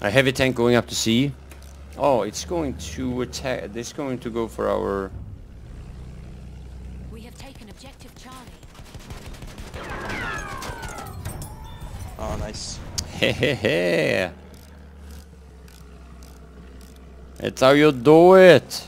A heavy tank going up to C. Oh, it's going to attack. It's going to go for our. We have taken objective Charlie. Oh, nice. Hehehe. It's how you do it.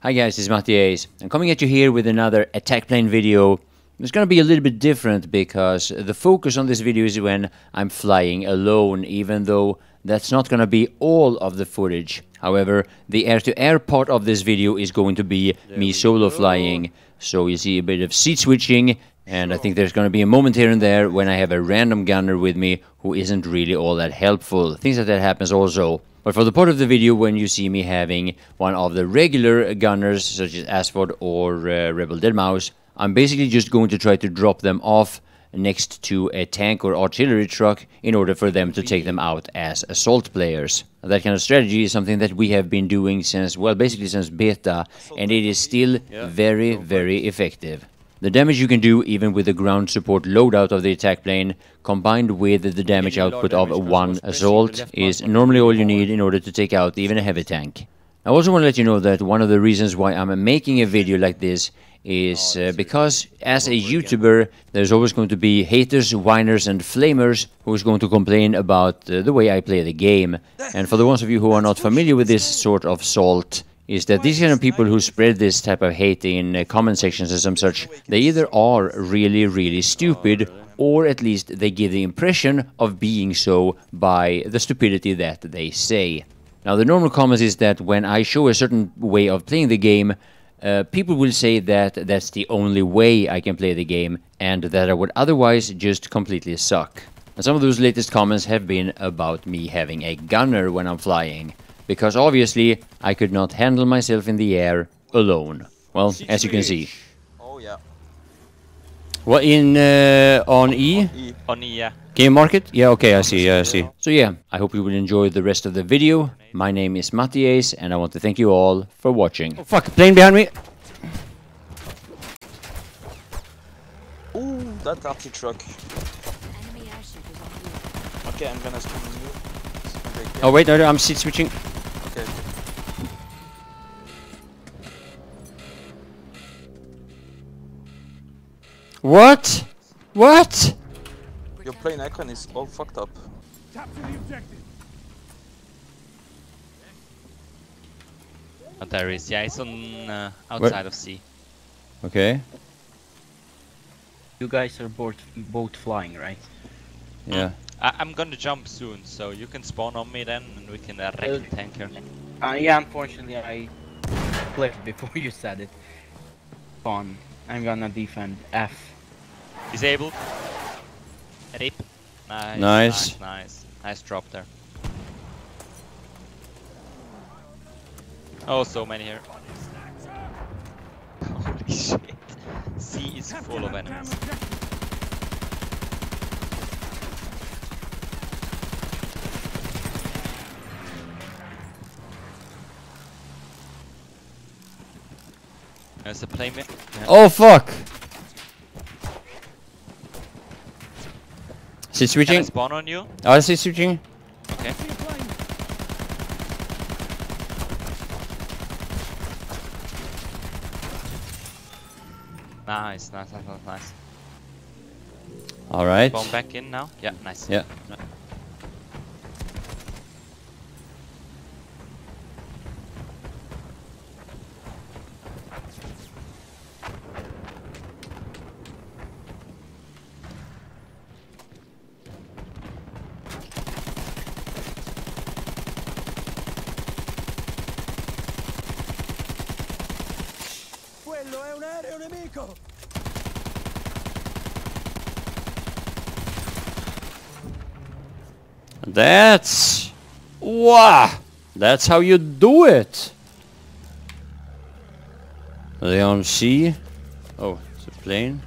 Hi guys, it's Mattias. I'm coming at you here with another attack plane video. It's gonna be a little bit different because the focus on this video is when I'm flying alone, even though that's not gonna be all of the footage. However, the air-to-air part of this video is going to be me solo flying, so you see a bit of seat switching, and I think there's gonna be a moment here and there when I have a random gunner with me who isn't really all that helpful. Things like that happens also. But for the part of the video when you see me having one of the regular gunners, such as Asphod or uh, Rebel Deadmau5, I'm basically just going to try to drop them off next to a tank or artillery truck in order for them to take them out as assault players. That kind of strategy is something that we have been doing since, well, basically since beta, and it is still very, very effective. The damage you can do even with the ground support loadout of the attack plane combined with the damage output of one assault is normally all you need in order to take out even a heavy tank. I also want to let you know that one of the reasons why I'm making a video like this is uh, because as a YouTuber there's always going to be haters, whiners and flamers who's going to complain about uh, the way I play the game. And for the ones of you who are not familiar with this sort of salt, is that these kind of people who spread this type of hate in uh, comment sections and some such, they either are really, really stupid, or at least they give the impression of being so by the stupidity that they say. Now, the normal comment is that when I show a certain way of playing the game, uh, people will say that that's the only way I can play the game, and that I would otherwise just completely suck. And some of those latest comments have been about me having a gunner when I'm flying because obviously I could not handle myself in the air alone. Well, as you can see. Oh, yeah. What in uh, on E? E. On E, yeah. Game market? Yeah, okay, I see, yeah, I see. So yeah, I hope you will enjoy the rest of the video. My name is Mattias, and I want to thank you all for watching. Oh fuck, plane behind me! Ooh, that arty truck. Enemy airship is on route. Okay, I'm gonna spawn you. Okay, Oh wait, no, no, I'm seat switching. okay. What? What? Your plane icon is all fucked up. Oh, there is. Yeah, it's on uh, outside of C. Okay, You guys are both both flying, right? yeah. I I'm gonna jump soon, so you can spawn on me then, and we can uh, wreck Uh, the tanker. Uh, yeah, unfortunately, I clicked before you said it. On, I'm gonna defend F. Disabled. Rip. Nice. Nice. Nice. Nice. Nice drop there. Oh, so many here. Holy shit. C is full of enemies. There's a plane mi- yeah. Oh fuck! Seat Can I switching? spawn on you? Oh, seat switching? Okay. Nice, nice, nice, nice, nice. Alright. Bomb back in now? Yeah, nice. Yeah. Nemico! That's... Wow! That's how you do it! Are they on C? Oh, it's a plane.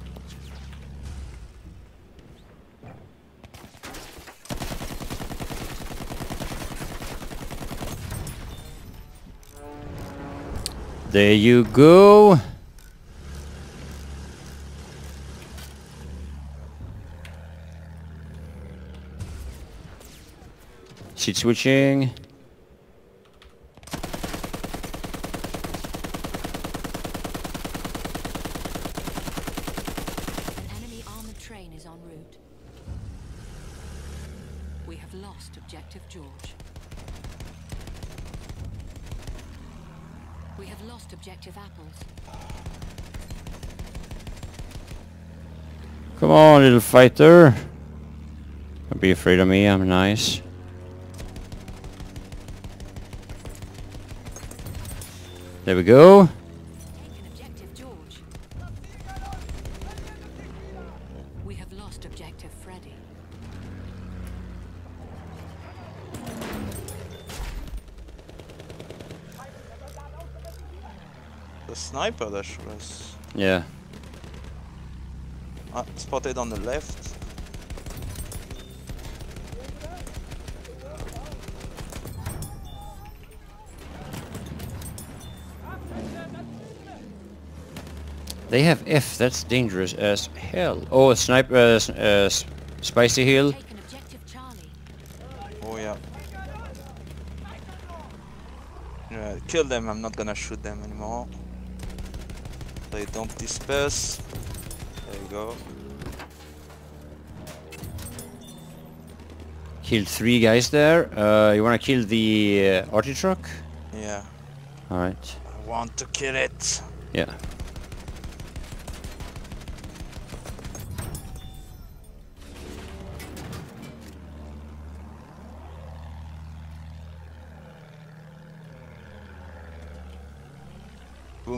There you go. Seat switching. An enemy armored train is en route. We have lost objective George. We have lost objective apples. Come on, little fighter. Don't be afraid of me, I'm nice. There we go. Taken objective George. We have lost objective Freddy. The sniper that was Yeah. uh, spotted on the left. They have F, that's dangerous as hell. Oh, a sniper, uh, s- uh, spicy hill. Taken objective Charlie. Oh yeah. Yeah, kill them. I'm not gonna shoot them anymore. They don't disperse. There you go. Killed three guys there. Uh, you wanna kill the uh, arty truck? Yeah. Alright. I want to kill it. Yeah.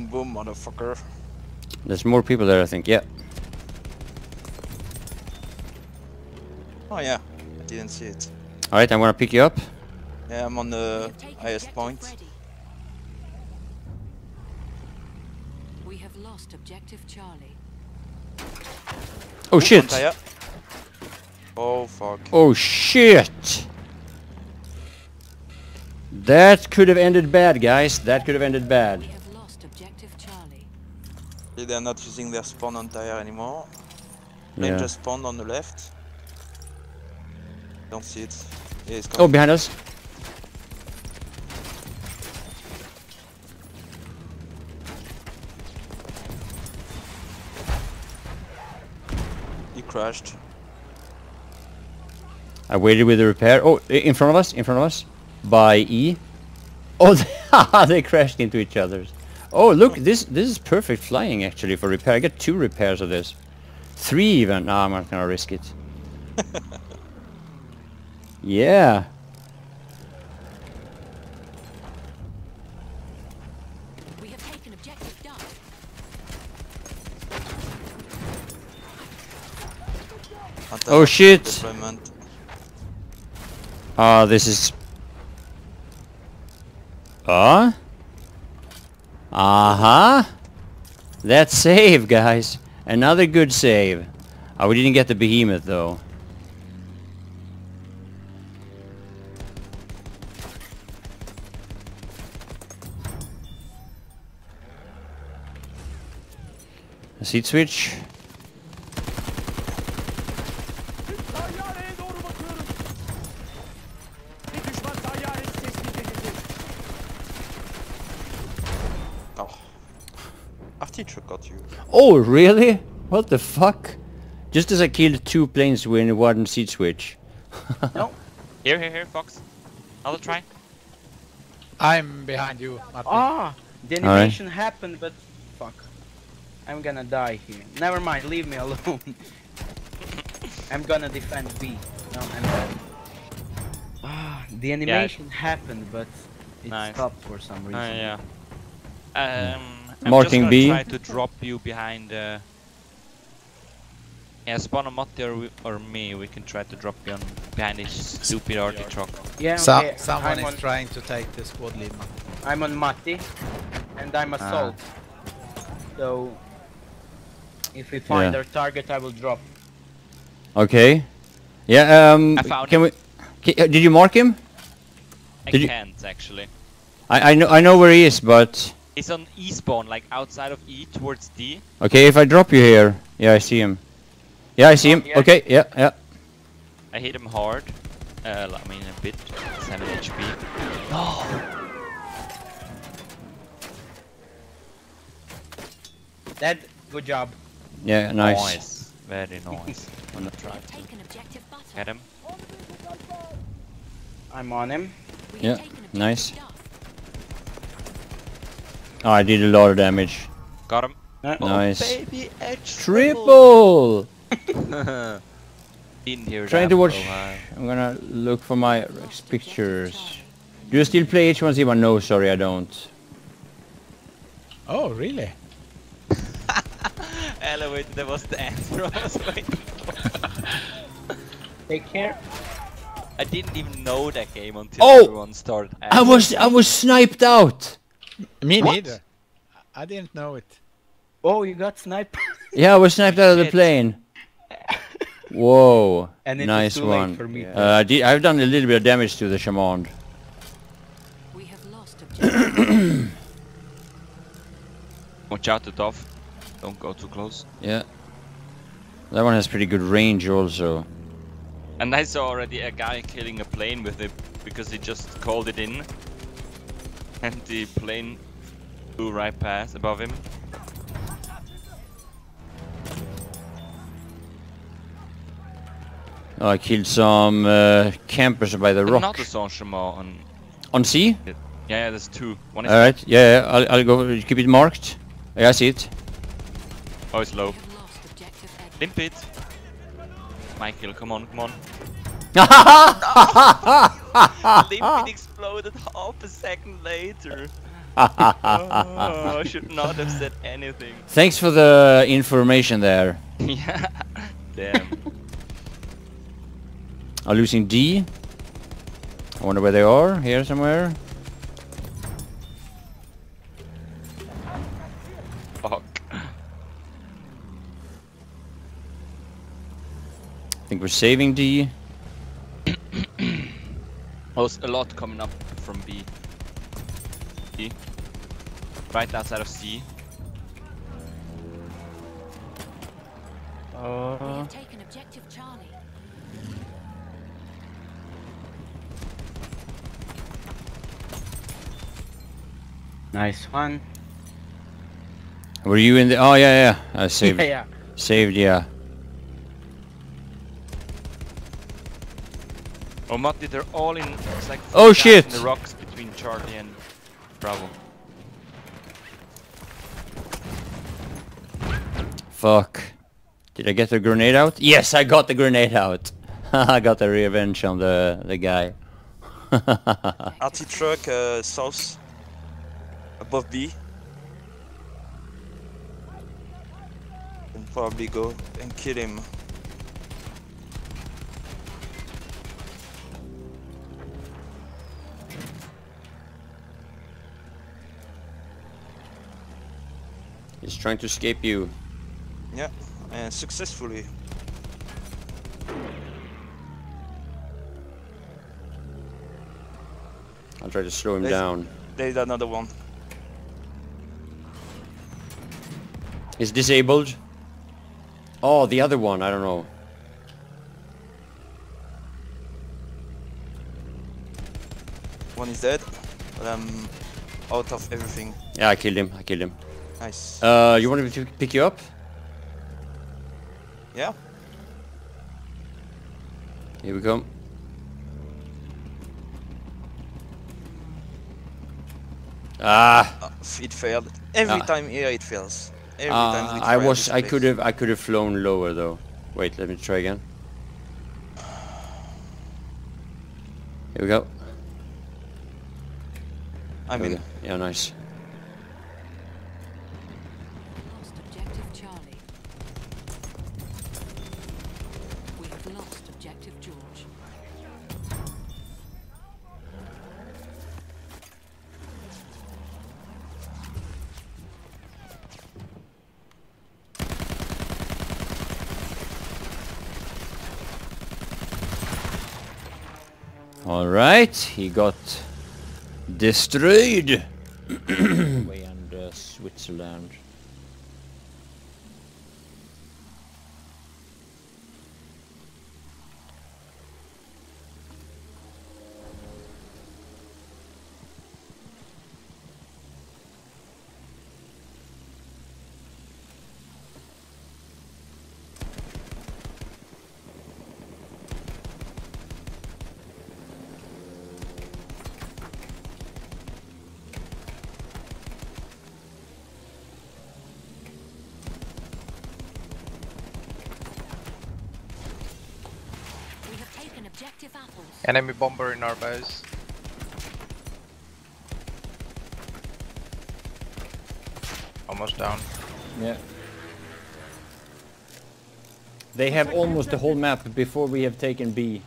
Boom boom, motherfucker. There's more people there, I think. Yeah. Oh yeah. I didn't see it. Alright, I'm gonna pick you up. Yeah, I'm on the highest point. Freddy. We have lost objective Charlie. Oh shit! Oh fuck. Oh shit! That could have ended bad, guys. That could have ended bad. We have lost objective Charlie. They're not using their spawn on tire anymore. Plane Yeah. just spawned on the left. Don't see it. Yeah, Oh, behind us. He crashed. I waited with the repair. Oh, in front of us, in front of us, by E. Oh, they crashed into each other. Oh, look, this this is perfect flying actually for repair. I got two repairs of this, three even. No, I'm not gonna risk it. yeah. We have taken objective Duck. Antaya Oh, shit. Deployment. Ah, this is. Ah. Uh huh. That save, guys. Another good save. Oh, we didn't get the behemoth though. A seat switch. Oh, really? What the fuck? Just as I killed two planes with one seat switch. No. Here, here, here, Fox. Another try. I'm behind you, Martin. Ah, the Alright. animation happened, but fuck. I'm gonna die here. Never mind, leave me alone. I'm gonna defend B. No, I'm dead. Ah, the animation happened, but it Nice. stopped for some reason. Uh, yeah. Um, I'm Marking just B. gonna try to drop you behind. Uh, yeah, spawn on Matti or, or me. We can try to drop you on behind this stupid arty truck. Yeah, So- okay. someone I'm is on, trying to take the squad lead. I'm on Matti, and I'm assault. So, if we find Yeah. our target, I will drop. Okay. Yeah. Um. I found can him. we? ca- uh, did you mark him? I Did can't actually. I I know I know where he is, but He's on E spawn, like outside of E towards D. okay. If I drop you here, yeah, I see him. Yeah, I see him. yeah. Okay. Yeah. Yeah. I hit him hard. Uh, I mean a bit. 7 HP. Dead. Good job. Yeah, nice. Very nice. On the track. We've taken. Get him. I'm on him. Yeah, nice. Duff. Oh, I did a lot of damage. Got him. Uh, Nice. baby, edge Triple! Didn't hear Trying to watch. for. I'm gonna look for my Rex pictures. Do you still play H1Z1? No, sorry, I don't. Oh, really? Elevator, that was the answer I was waiting Take care. I didn't even know that game until Oh! everyone started I was I was sniped out. Me What? neither. I I didn't know it. Oh, you got sniped. Yeah, I was sniped out of the plane. Whoa, And it nice too late one. for me. Uh, I did, I've done a little bit of damage to the shaman. We have lost objective. Watch out, the dove. Don't go too close. Yeah. That one has pretty good range also. And I saw already a guy killing a plane with it because he just called it in. And the plane flew right past above him. Oh, I killed some uh, campers by the rock. Another Sanchement on. On C? Yeah, yeah, there's two. One is. Alright, yeah, yeah, I'll, I'll go, keep it marked. Yeah, I see it. Oh, it's low. We have lost objective Edward. Limpet. Michael, come on, come on. Limpet exploded half a second later. oh, I should not have said anything. Thanks for the information there. yeah. Damn. I'm losing D. I wonder where they are. Here somewhere. Fuck. I think we're saving D. Oh, There's a lot coming up from B. B. Right outside of C. Uh. We Oh. have taken objective Charlie. Nice one. Were you in the? Oh yeah, yeah. I saved. Yeah, yeah. Saved, yeah. Oh, Matti, they're all in. It's like Oh, four guys shit. In the rocks between Charlie and Bravo. Fuck. Did I get the grenade out? Yes, I got the grenade out. I got the revenge on the the guy. arty truck uh, south above B. Can probably go and kill him. He's trying to escape you. Yeah, and successfully. I'll try to slow him There's- down. There's another one. He's disabled. Oh, the other one, I don't know. One is dead, but I'm out of everything. Yeah, I killed him. I killed him. Nice. Uh, you want me to pick you up? yeah. Here we come. Ah, Uh, it failed. Every Ah. time here it fails. Every uh, time I was. I could have. I could have flown lower though. Wait, let me try again. Here we go. I Here we mean, go. Yeah, nice. Lost objective Charlie. We have lost objective George. All right, he got destroyed. Way under Switzerland. Objective apples. Enemy bomber in our base. Almost down. Yeah. They have almost the whole map before we have taken B.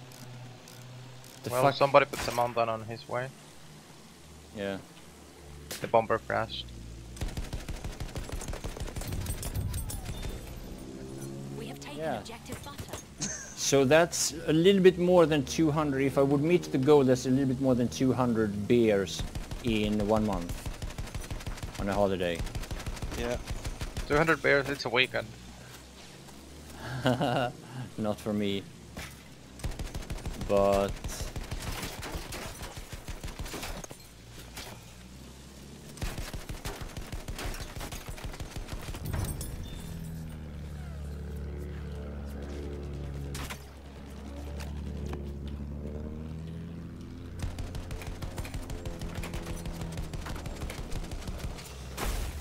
The well, fuck? somebody put the mount down on his way. Yeah. The bomber crashed. We have taken Yeah. objective butter. So that's a little bit more than 200. If I would meet the goal, that's a little bit more than 200 beers in one month on a holiday. Yeah. 200 bears, it's a weekend. Not for me. But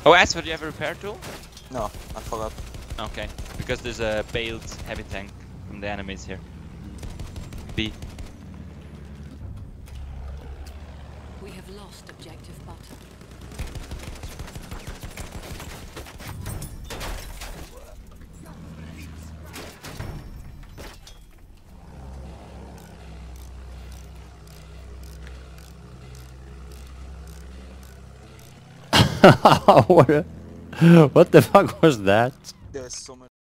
Oh, Asford, do you have a repair tool? No, I forgot. Okay, because there's a bailed heavy tank from the enemies here. B. We have lost objective butter. what, a- what the fuck was that? There's so much.